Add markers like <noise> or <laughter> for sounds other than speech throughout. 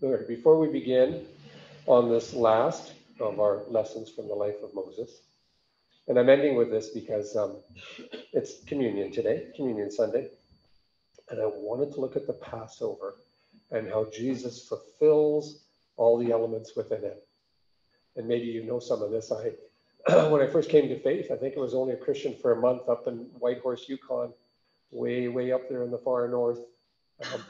Before we begin on this last of our lessons from the life of Moses, and I'm ending with this because um, it's communion today, communion Sunday, and I wanted to look at the Passover and how Jesus fulfills all the elements within it. And maybe you know some of this. I, <clears throat> when I first came to faith, I think it was only a Christian for a month up in Whitehorse, Yukon, way, way up there in the far north. Um,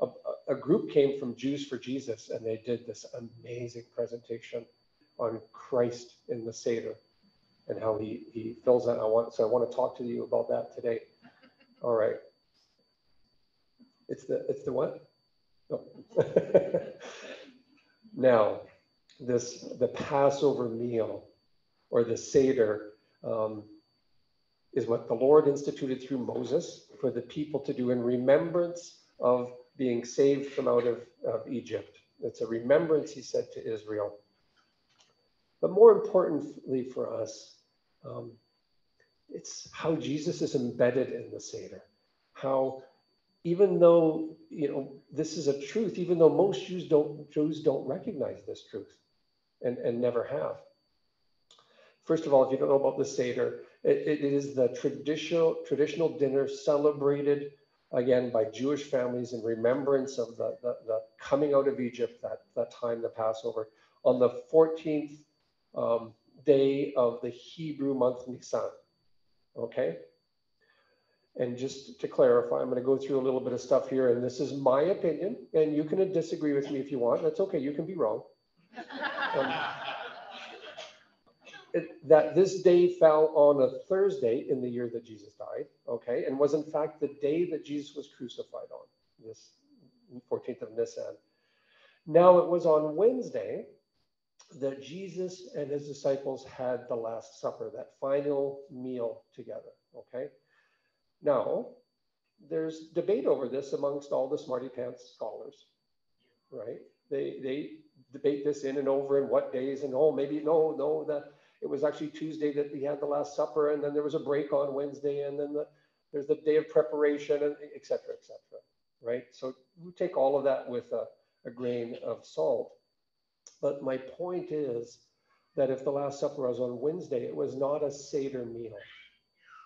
a, a, group came from Jews for Jesus, and they did this amazing presentation on Christ in the Seder and how he he fills that. I want so I want to talk to you about that today. All right. It's the it's the what? Oh. <laughs> now, this the Passover meal or the Seder um, is what the Lord instituted through Moses for the people to do in remembrance of being saved from out of, of Egypt. It's a remembrance, he said to Israel. But more importantly for us, um, it's how Jesus is embedded in the Seder. How, even though you know this is a truth, even though most Jews don't Jews don't recognize this truth, and, and never have. First of all, if you don't know about the Seder, it, it is the traditional traditional dinner celebrated again by Jewish families in remembrance of the, the, the coming out of Egypt, that, that time, the Passover, on the 14th um, day of the Hebrew month Nisan. Okay? And just to clarify, I'm going to go through a little bit of stuff here, and this is my opinion, and you can disagree with me if you want. That's okay, you can be wrong. Um, <laughs> that this day fell on a Thursday in the year that Jesus died, okay, and was in fact the day that Jesus was crucified on, this 14th of Nisan. Now it was on Wednesday that Jesus and his disciples had the Last Supper, that final meal together, okay? Now, there's debate over this amongst all the smarty pants scholars, right? They, they debate this in and over and what days and oh, maybe no, no, that it was actually Tuesday that he had the Last Supper, and then there was a break on Wednesday, and then the, there's the day of preparation, and et cetera, et cetera, right? So we take all of that with a, a grain of salt. But my point is that if the Last Supper was on Wednesday, it was not a Seder meal.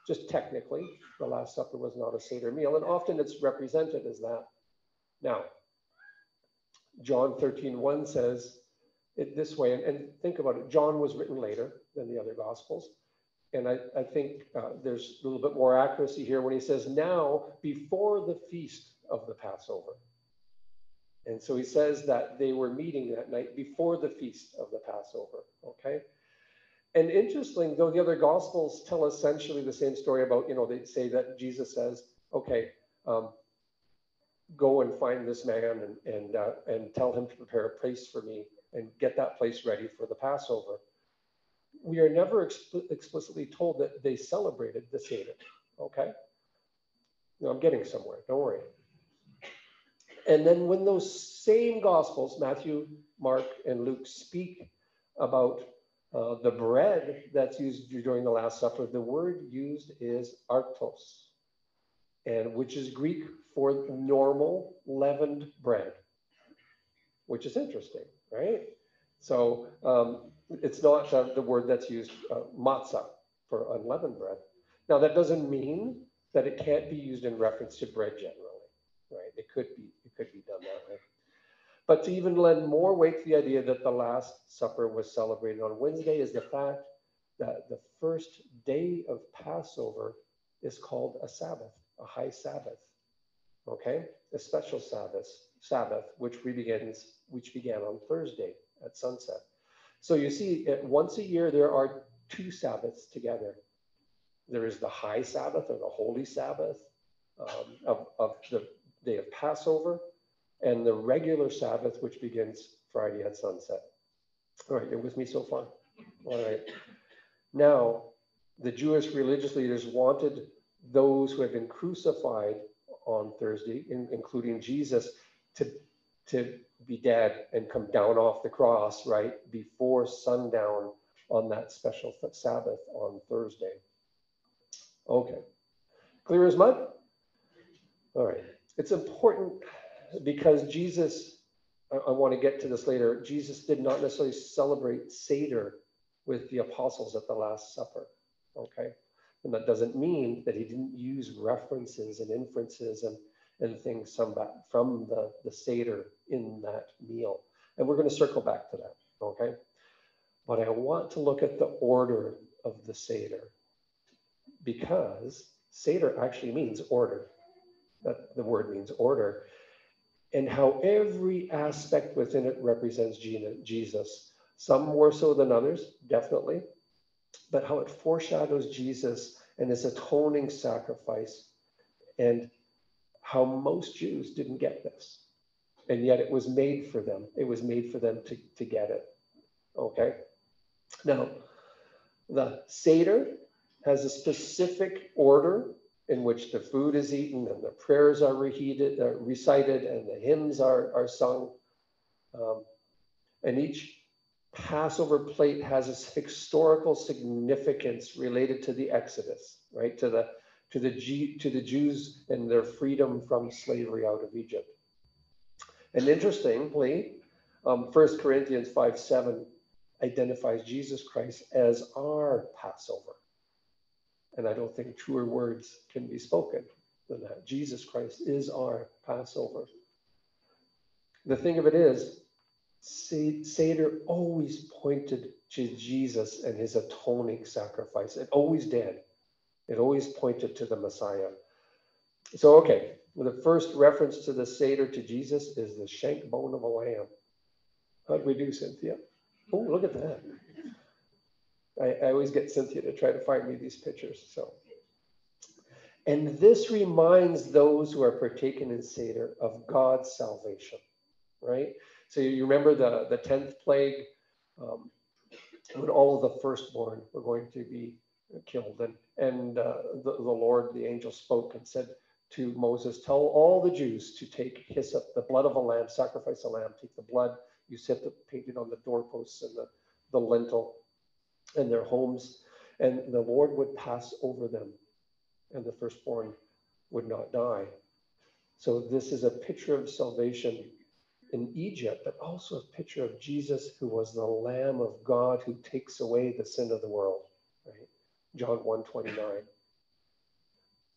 Just technically, the Last Supper was not a Seder meal, and often it's represented as that. Now, John 13, 1 says, it this way, and, and, think about it. John was written later than the other Gospels. And I, I think uh, there's a little bit more accuracy here when he says, now before the feast of the Passover. And so he says that they were meeting that night before the feast of the Passover. Okay. And interesting, though the other Gospels tell essentially the same story about, you know, they say that Jesus says, okay, um, go and find this man and, and, uh, and tell him to prepare a place for me and get that place ready for the Passover. We are never exp- explicitly told that they celebrated the Seder. Okay? Now I'm getting somewhere, don't worry. And then when those same Gospels, Matthew, Mark, and Luke, speak about uh, the bread that's used during the Last Supper, the word used is artos, and which is Greek for normal leavened bread, which is interesting right? So um, it's not the word that's used, uh, matzah, for unleavened bread. Now, that doesn't mean that it can't be used in reference to bread generally, right? It could be, it could be done that way. But to even lend more weight to the idea that the Last Supper was celebrated on Wednesday is the fact that the first day of Passover is called a Sabbath, a high Sabbath, okay? A special Sabbath, Sabbath, which we begins which began on Thursday at sunset. So you see, once a year there are two Sabbaths together. There is the high Sabbath or the holy Sabbath um, of, of the day of Passover, and the regular Sabbath, which begins Friday at sunset. All right, you're with me so far? All right. Now, the Jewish religious leaders wanted those who had been crucified on Thursday, in, including Jesus, to, to be dead and come down off the cross, right, before sundown on that special Sabbath on Thursday. Okay. Clear as mud? All right. It's important because Jesus I, I want to get to this later. Jesus did not necessarily celebrate Seder with the apostles at the Last Supper. Okay. And that doesn't mean that he didn't use references and inferences and, and things from, from the, the Seder in that meal. And we're going to circle back to that. Okay. But I want to look at the order of the Seder because Seder actually means order. That the word means order. And how every aspect within it represents Jesus. Some more so than others, definitely. But how it foreshadows Jesus and his atoning sacrifice, and how most Jews didn't get this. And yet it was made for them. It was made for them to, to get it. Okay? Now, the Seder has a specific order in which the food is eaten and the prayers are reheated, uh, recited and the hymns are, are sung. Um, and each Passover plate has a <laughs> historical significance related to the Exodus, right? To the to the G, to the Jews and their freedom from slavery out of Egypt. And interestingly, um, 1 Corinthians 5 7 identifies Jesus Christ as our Passover. And I don't think truer words can be spoken than that. Jesus Christ is our Passover. The thing of it is, Seder always pointed to Jesus and his atoning sacrifice. It always did. It always pointed to the Messiah. So, okay, the first reference to the Seder to Jesus is the shank bone of a lamb. How'd we do, Cynthia? Oh, look at that. I, I always get Cynthia to try to find me these pictures. So, and this reminds those who are partaken in Seder of God's salvation, right? So you remember the, the 10th plague, um, when all of the firstborn were going to be killed. And, and uh, the, the Lord, the angel spoke and said to Moses, tell all the Jews to take hyssop, the blood of a lamb, sacrifice a lamb, take the blood, you set the painted on the doorposts and the, the lintel and their homes, and the Lord would pass over them, and the firstborn would not die. So this is a picture of salvation in Egypt, but also a picture of Jesus, who was the Lamb of God who takes away the sin of the world. John 1 29.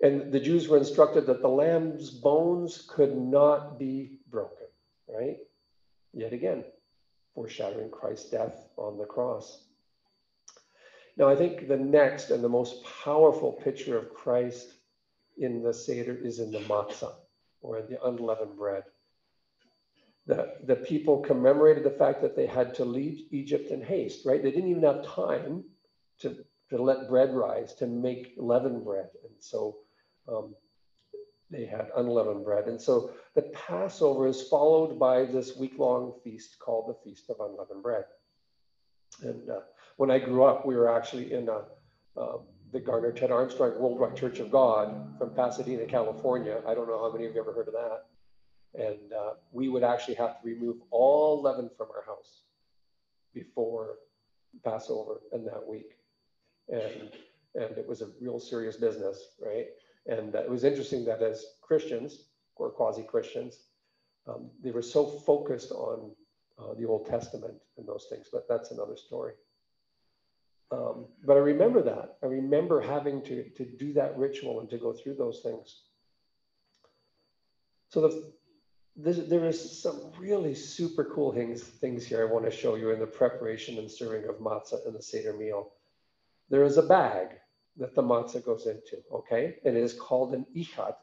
And the Jews were instructed that the lamb's bones could not be broken, right? Yet again, foreshadowing Christ's death on the cross. Now, I think the next and the most powerful picture of Christ in the Seder is in the matzah, or in the unleavened bread the, the people commemorated the fact that they had to leave Egypt in haste, right? They didn't even have time to, to let bread rise, to make leavened bread. And so um, they had unleavened bread. And so the Passover is followed by this week long feast called the Feast of Unleavened Bread. And uh, when I grew up, we were actually in a, uh, the Garner Ted Armstrong Worldwide Church of God from Pasadena, California. I don't know how many of you ever heard of that. And uh, we would actually have to remove all leaven from our house before Passover and that week. And, and it was a real serious business, right? And it was interesting that as Christians or quasi Christians, um, they were so focused on uh, the Old Testament and those things, but that's another story. Um, but I remember that. I remember having to, to do that ritual and to go through those things. So the this, there is some really super cool things, things here I want to show you in the preparation and serving of matzah in the Seder meal. There is a bag that the matzah goes into, okay? And it is called an echad,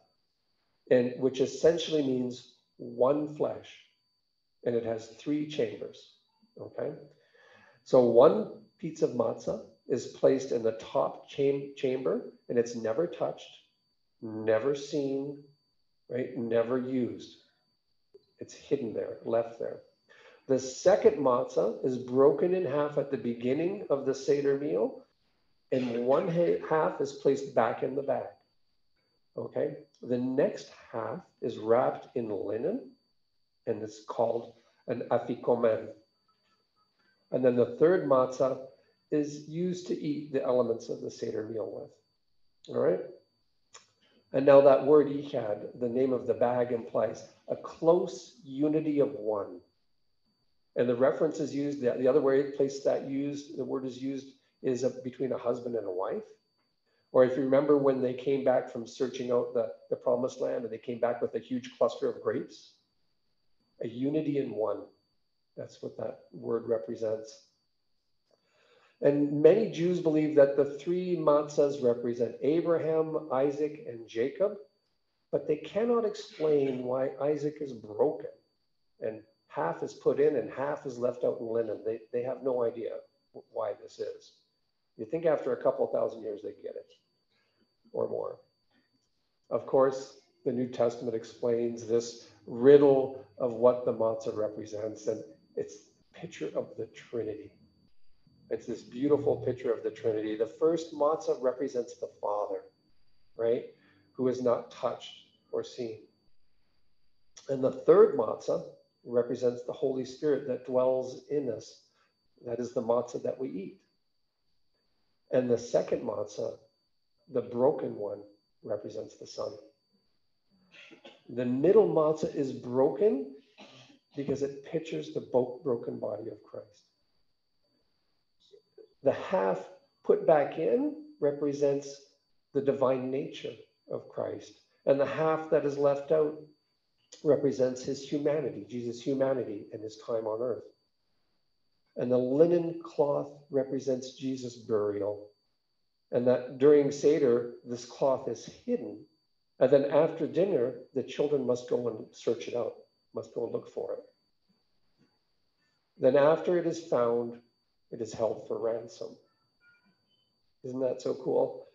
and which essentially means one flesh. And it has three chambers, okay? So one piece of matzah is placed in the top cham- chamber, and it's never touched, never seen, right? Never used. It's hidden there, left there. The second matzah is broken in half at the beginning of the Seder meal, and one half is placed back in the bag. Okay. The next half is wrapped in linen, and it's called an afikomen. And then the third matzah is used to eat the elements of the Seder meal with. All right. And now that word echad, the name of the bag implies a close unity of one, And the reference is used, the, the other way place that used, the word is used is a, between a husband and a wife. Or if you remember when they came back from searching out the, the promised land and they came back with a huge cluster of grapes, a unity in one. That's what that word represents. And many Jews believe that the three matzahs represent Abraham, Isaac, and Jacob, but they cannot explain why Isaac is broken and half is put in and half is left out in linen. They, they have no idea why this is. You think after a couple thousand years they get it or more. Of course, the New Testament explains this riddle of what the matzah represents, and it's picture of the Trinity. It's this beautiful picture of the Trinity. The first matzah represents the Father, right? Who is not touched or seen. And the third matzah represents the Holy Spirit that dwells in us. That is the matzah that we eat. And the second matzah, the broken one, represents the Son. The middle matzah is broken because it pictures the broken body of Christ. The half put back in represents the divine nature of Christ. And the half that is left out represents his humanity, Jesus' humanity and his time on earth. And the linen cloth represents Jesus' burial. And that during Seder, this cloth is hidden. And then after dinner, the children must go and search it out, must go and look for it. Then, after it is found, it is held for ransom. Isn't that so cool?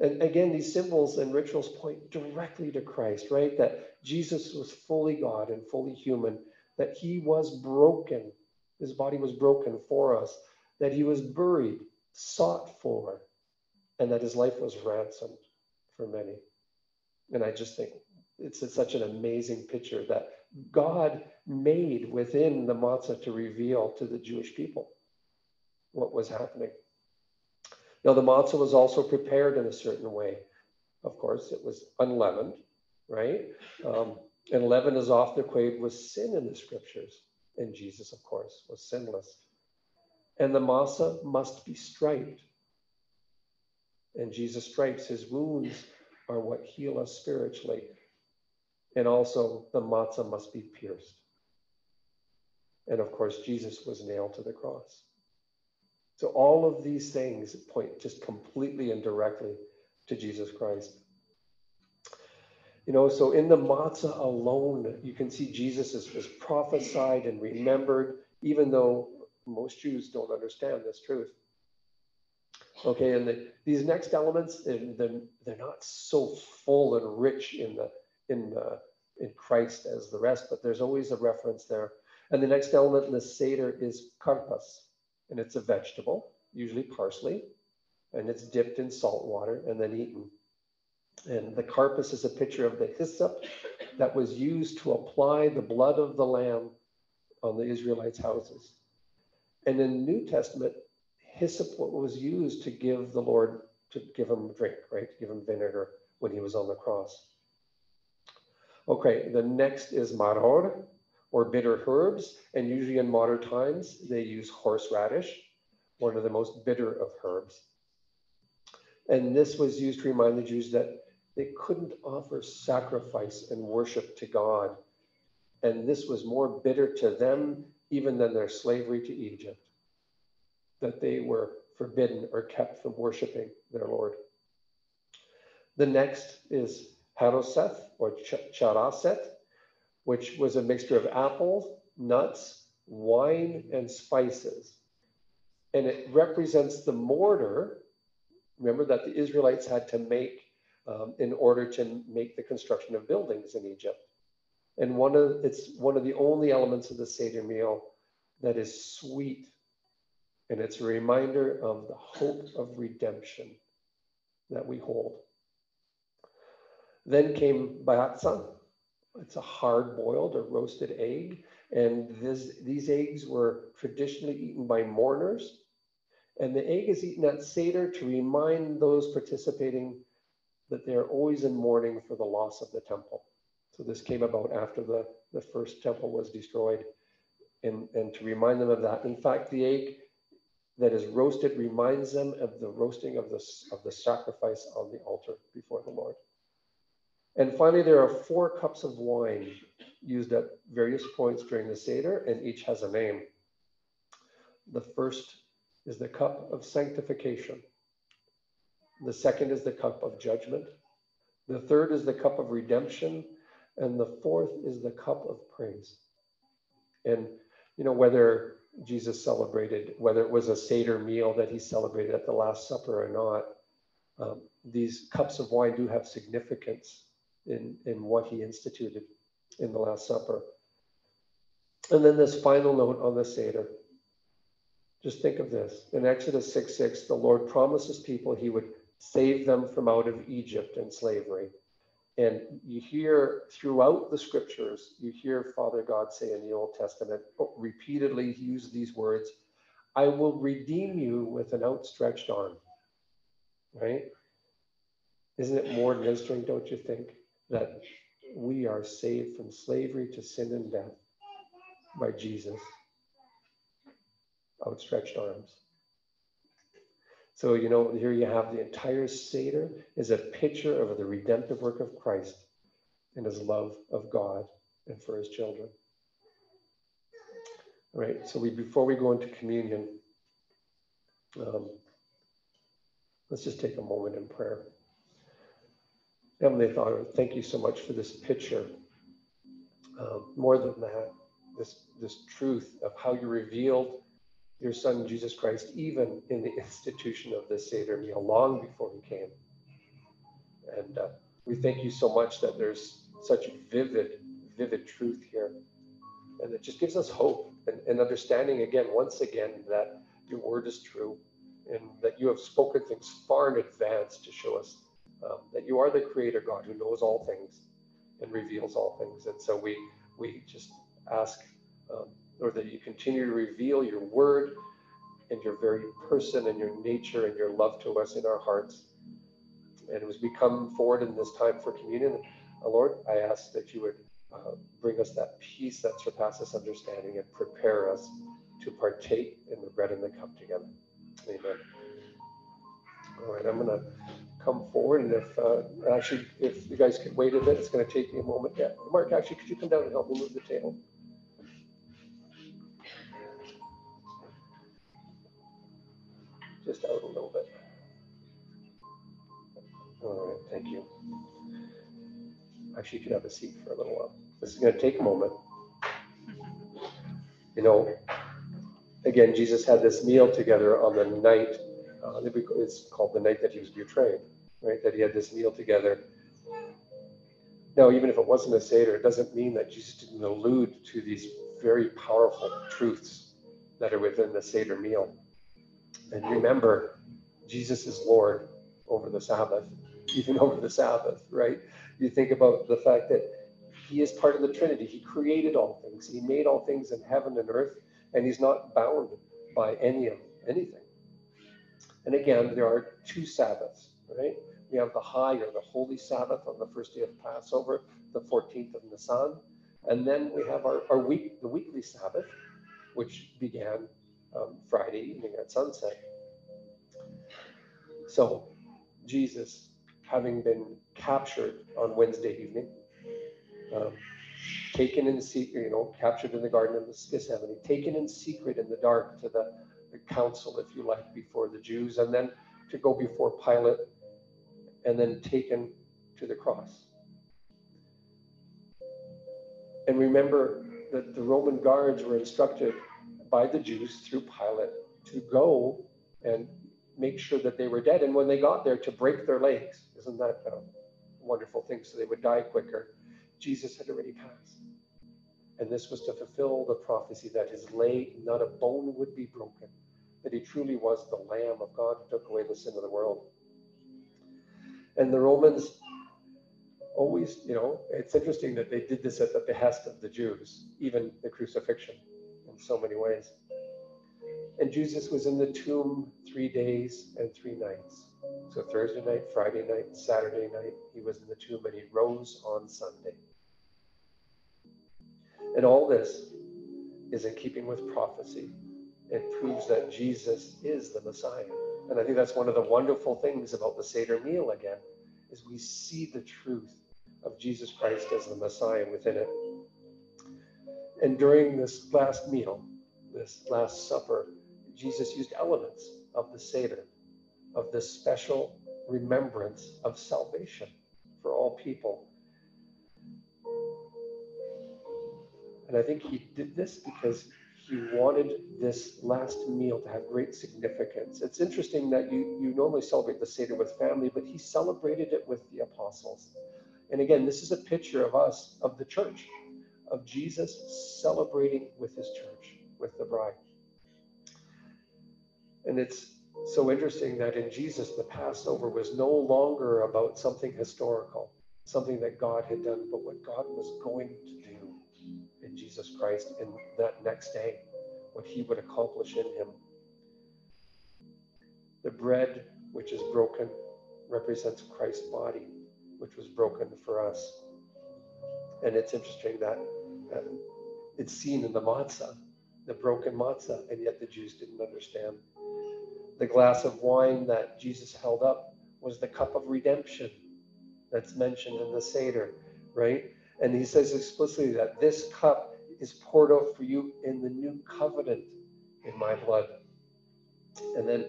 And again, these symbols and rituals point directly to Christ, right? That Jesus was fully God and fully human, that he was broken, his body was broken for us, that he was buried, sought for, and that his life was ransomed for many. And I just think it's, it's such an amazing picture that God made within the matzah to reveal to the Jewish people what was happening. Now, the matzah was also prepared in a certain way. Of course, it was unleavened, right? Um, and leaven is often equated with sin in the scriptures. And Jesus, of course, was sinless. And the matzah must be striped. And Jesus stripes, his wounds are what heal us spiritually. And also, the matzah must be pierced. And of course, Jesus was nailed to the cross. So all of these things point just completely and directly to Jesus Christ. You know, so in the matzah alone, you can see Jesus is, is prophesied and remembered, even though most Jews don't understand this truth. Okay, and the, these next elements, they're, they're, not so full and rich in the in the in Christ as the rest, but there's always a reference there. And the next element in the Seder is karpas and it's a vegetable, usually parsley, and it's dipped in salt water and then eaten. And the karpas is a picture of the hyssop that was used to apply the blood of the lamb on the Israelites' houses. And in the New Testament, hyssop was used to give the Lord, to give him drink, right? To give him vinegar when he was on the cross. Okay, the next is maror, or bitter herbs. And usually in modern times, they use horseradish, one of the most bitter of herbs. And this was used to remind the Jews that they couldn't offer sacrifice and worship to God. And this was more bitter to them even than their slavery to Egypt, that they were forbidden or kept from worshiping their Lord. The next is Haroseth or Charaset, which was a mixture of apples, nuts, wine, and spices. And it represents the mortar, remember that the Israelites had to make um, in order to make the construction of buildings in Egypt. And one of it's one of the only elements of the Seder meal that is sweet. And it's a reminder of the hope of redemption that we hold. Then came Bayatzan, it's a hard boiled or roasted egg. And this, these eggs were traditionally eaten by mourners. And the egg is eaten at Seder to remind those participating that they're always in mourning for the loss of the temple. So this came about after the, the first temple was destroyed and, and to remind them of that. In fact, the egg that is roasted reminds them of the roasting of the, of the sacrifice on the altar before the Lord. And finally, there are four cups of wine used at various points during the Seder, and each has a name. The first is the cup of sanctification. The second is the cup of judgment. The third is the cup of redemption. And the fourth is the cup of praise. And, you know, whether Jesus celebrated, whether it was a Seder meal that he celebrated at the Last Supper or not, um, these cups of wine do have significance in, in what he instituted in the Last Supper. And then this final note on the Seder. Just think of this. In Exodus 6 6, the Lord promises people he would save them from out of Egypt and slavery. And you hear throughout the scriptures, you hear Father God say in the Old Testament, oh, repeatedly use these words I will redeem you with an outstretched arm. Right? Isn't it more ministering, don't you think, that we are saved from slavery to sin and death by Jesus? Outstretched arms. So, you know, here you have the entire Seder is a picture of the redemptive work of Christ and his love of God and for his children. All right, so we before we go into communion, um, let's just take a moment in prayer. Heavenly Father, thank you so much for this picture. Um, more than that, this this truth of how you revealed your son Jesus Christ, even in the institution of the Seder meal, long before he came. And uh, we thank you so much that there's such vivid, vivid truth here. And it just gives us hope and, and understanding again, once again, that your word is true and that you have spoken things far in advance to show us um, that you are the creator God who knows all things and reveals all things. And so we, we just ask um, Lord, that you continue to reveal your word and your very person and your nature and your love to us in our hearts. And as we come forward in this time for communion, uh, Lord, I ask that you would uh, bring us that peace that surpasses understanding and prepare us to partake in the bread and the cup together. Amen. All right, I'm going to come forward, and if uh, actually, if you guys could wait a bit, it's going to take me a moment. Yeah, Mark, actually, could you come down and help me move the table? Just out a little bit. All right, thank you. Actually, you could have a seat for a little while. This is going to take a moment. You know, again, Jesus had this meal together on the night, uh, it's called the night that he was betrayed, right? That he had this meal together. Now, even if it wasn't a Seder, it doesn't mean that Jesus didn't allude to these very powerful truths that are within the Seder meal. And remember, Jesus is Lord over the Sabbath, even over the Sabbath, right? You think about the fact that he is part of the Trinity. He created all things. He made all things in heaven and earth, and he's not bound by any of anything. And again, there are two Sabbaths, right? We have the high or the holy Sabbath on the first day of Passover, the 14th of Nisan. And then we have our, our week, the weekly Sabbath, which began um, Friday evening at sunset. So, Jesus, having been captured on Wednesday evening, um, taken in secret, you know, captured in the Garden of Gethsemane, taken in secret in the dark to the, the council, if you like, before the Jews, and then to go before Pilate, and then taken to the cross. And remember that the Roman guards were instructed by the Jews through Pilate to go and make sure that they were dead. And when they got there, to break their legs. Isn't that a wonderful thing? So they would die quicker. Jesus had already passed. And this was to fulfill the prophecy that his leg, not a bone would be broken, that he truly was the Lamb of God who took away the sin of the world. And the Romans always, you know, it's interesting that they did this at the behest of the Jews, even the crucifixion so many ways. And Jesus was in the tomb three days and three nights. So Thursday night, Friday night, Saturday night, he was in the tomb and he rose on Sunday. And all this is in keeping with prophecy. It proves that Jesus is the Messiah. And I think that's one of the wonderful things about the Seder meal again, is we see the truth of Jesus Christ as the Messiah within it. And during this last meal, this Last Supper, Jesus used elements of the Seder, of this special remembrance of salvation for all people. And I think he did this because he wanted this last meal to have great significance. It's interesting that you, you normally celebrate the Seder with family, but he celebrated it with the apostles. And again, this is a picture of us, of the church, of Jesus celebrating with his church, with the bride. And it's so interesting that in Jesus, the Passover was no longer about something historical, something that God had done, but what God was going to do in Jesus Christ in that next day, what he would accomplish in him. The bread which is broken represents Christ's body, which was broken for us. And it's interesting that it's seen in the matzah, the broken matzah, and yet the Jews didn't understand. The glass of wine that Jesus held up was the cup of redemption that's mentioned in the Seder, right? And he says explicitly that this cup is poured out for you in the new covenant in my blood. And then,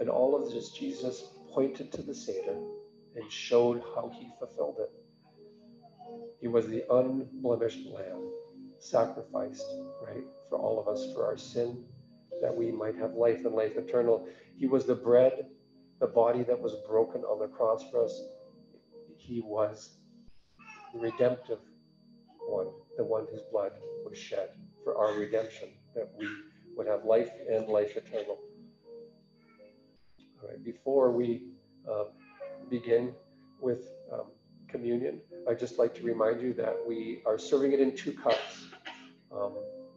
and all of this, Jesus pointed to the Seder and showed how he fulfilled it. He was the unblemished lamb sacrificed, right, for all of us for our sin, that we might have life and life eternal. He was the bread, the body that was broken on the cross for us. He was the redemptive one, the one whose blood was shed for our redemption, that we would have life and life eternal. All right, before we uh, begin with um, communion, I'd just like to remind you that we are serving it in two cups. Um,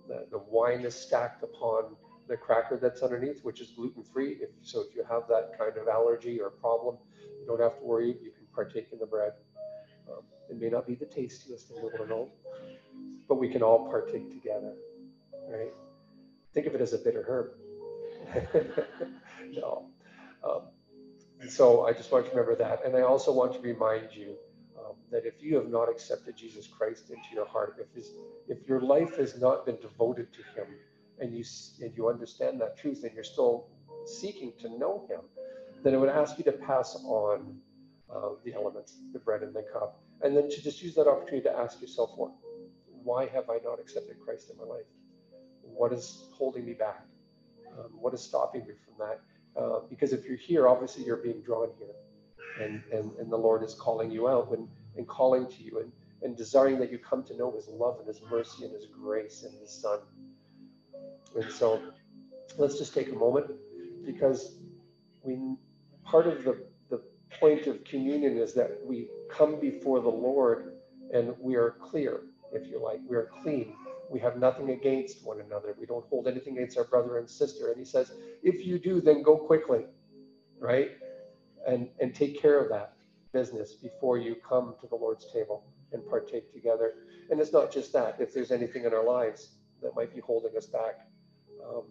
the, the, wine is stacked upon the cracker that's underneath, which is gluten free. If, so if you have that kind of allergy or problem, you don't have to worry. You can partake in the bread. Um, it may not be the tastiest in the world, but we can all partake together, right? Think of it as a bitter herb. <laughs> no. Um, so I just want to remember that. And I also want to remind you um, that if you have not accepted Jesus Christ into your heart, if, his, if your life has not been devoted to him, and you, and you understand that truth and you're still seeking to know him, then I would ask you to pass on uh, the elements, the bread and the cup, and then to just use that opportunity to ask yourself, what, why have I not accepted Christ in my life? What is holding me back? Um, what is stopping me from that? Uh, because if you're here, obviously you're being drawn here, and and, and the Lord is calling you out and, and calling to you and, and desiring that you come to know His love and His mercy and His grace and His Son. And so, let's just take a moment because we part of the the point of communion is that we come before the Lord and we are clear, if you like, we are clean. We have nothing against one another. We don't hold anything against our brother and sister. And he says, if you do, then go quickly, right? And and take care of that business before you come to the Lord's table and partake together. And it's not just that. If there's anything in our lives that might be holding us back, um,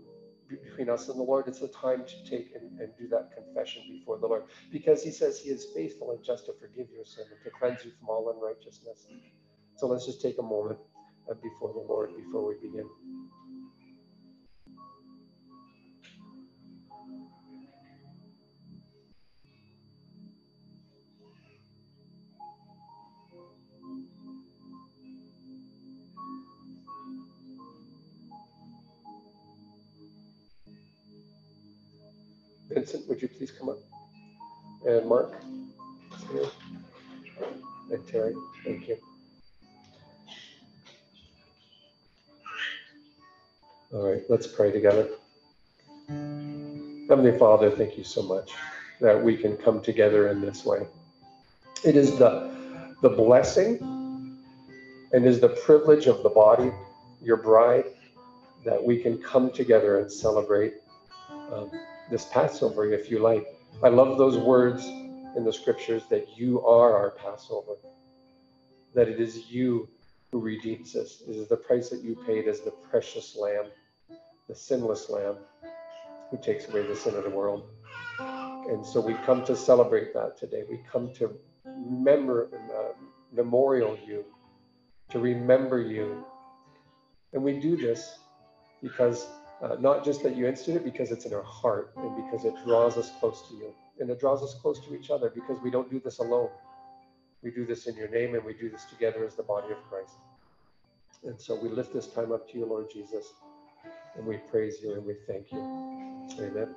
between us and the Lord, it's a time to take and, and do that confession before the Lord because He says He is faithful and just to forgive your sin and to cleanse you from all unrighteousness. So let's just take a moment uh, before the Lord before we begin. Vincent, would you please come up? And Mark? And Terry, thank you. All right, let's pray together. Heavenly Father, thank you so much that we can come together in this way. It is the, the blessing and is the privilege of the body, your bride, that we can come together and celebrate um, this Passover, if you like. I love those words in the scriptures that you are our Passover, that it is you who redeems us. It is the price that you paid as the precious lamb, the sinless lamb who takes away the sin of the world. And so we come to celebrate that today. We come to remember, uh, memorial you, to remember you. And we do this because uh, not just that you institute it, because it's in our heart and because it draws us close to you. And it draws us close to each other because we don't do this alone. We do this in your name and we do this together as the body of Christ. And so we lift this time up to you, Lord Jesus, and we praise you and we thank you. Amen.